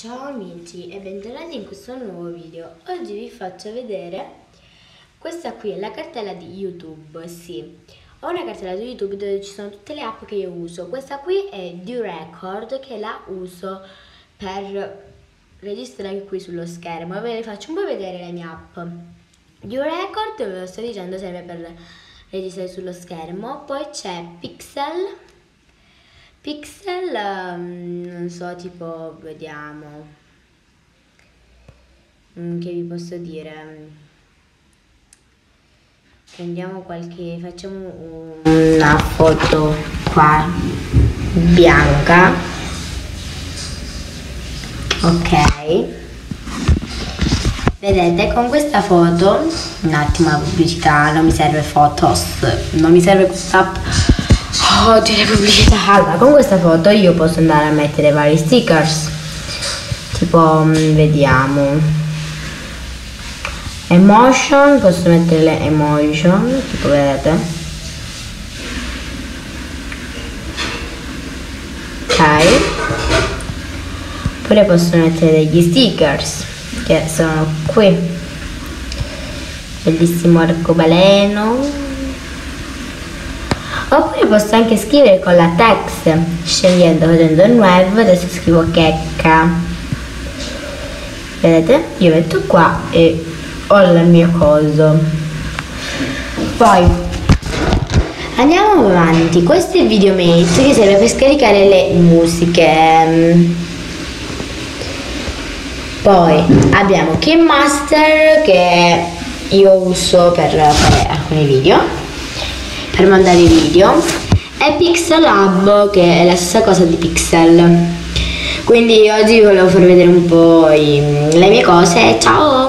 Ciao amici e bentornati in questo nuovo video. Oggi vi faccio vedere questa qui è la cartella di YouTube, sì. Ho una cartella di YouTube dove ci sono tutte le app che io uso. Questa qui è Do Record che la uso per registrare qui sullo schermo. Ve le faccio un po' vedere le mie app. Do Record, ve lo sto dicendo, serve per registrare sullo schermo. Poi c'è Pixel Pixel, um, non so, tipo, vediamo, mm, che vi posso dire, prendiamo qualche, facciamo una foto qua, bianca, ok, vedete con questa foto, un attimo la pubblicità, non mi serve Photos, non mi serve questa app, Oddio le pubblicità. Allora, con questa foto io posso andare a mettere vari stickers. Tipo, mm, vediamo. Emotion, posso mettere le emotion, tipo vedete. Ok. Oppure posso mettere degli stickers, che sono qui. Bellissimo arcobaleno Oppure posso anche scrivere con la text, scegliendo, facendo nuovo, adesso scrivo checca. Vedete? Io metto qua e ho il mio coso. Poi andiamo avanti. Questo è il videomate che serve per scaricare le musiche. Poi abbiamo Kim Master che io uso per fare alcuni video per mandare video e Pixel Lab che è la stessa cosa di Pixel. Quindi oggi volevo far vedere un po' i, le mie cose. Ciao